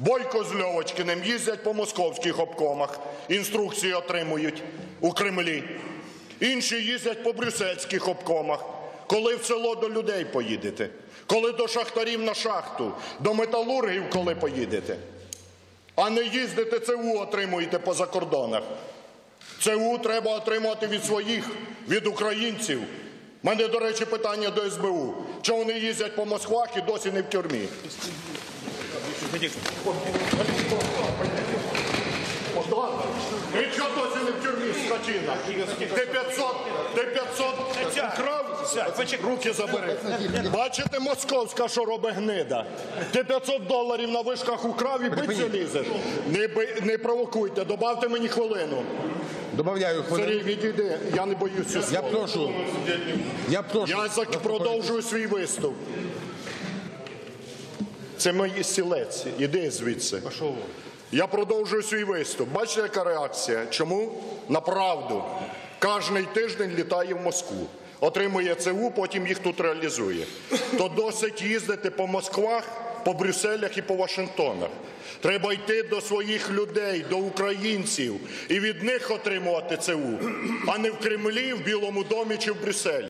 Бойко з Льовочкиним їздять по московських обкомах, інструкції отримують у Кремлі. Інші їздять по брюссельських обкомах. Коли в село до людей поїдете? Коли до шахтарів на шахту, до металургів коли поїдете? А не їздите ЦУ отримуєте по закордонах. ЦУ треба отримувати від своїх, від українців. У мене, до речі, питання до СБУ. Чому вони їздять по Москвах і досі не в тюрмі? Богдан, ти чого досі не в тюрмі, скотина? Ти 500, ти 500 украв? Руки забери. Бачите, московська, що робить гнида? Ти 500 доларів на вишках украв і биться лізеш? Не, би- не провокуйте, добавте мені хвилину. Добавляю Сергій, хвилину. відійди, я не боюся Я слова. прошу. Я прошу. Я зак- продовжую свій виступ. Це мій стілець. Іди звідси. Я продовжую свій виступ. Бачите, яка реакція? Чому? На правду. Кожний тиждень літає в Москву. Отримує ЦУ, потім їх тут реалізує. То досить їздити по Москвах, по Брюсселях і по Вашингтонах. Треба йти до своїх людей, до українців і від них отримувати ЦУ, а не в Кремлі, в Білому домі чи в Брюсселі.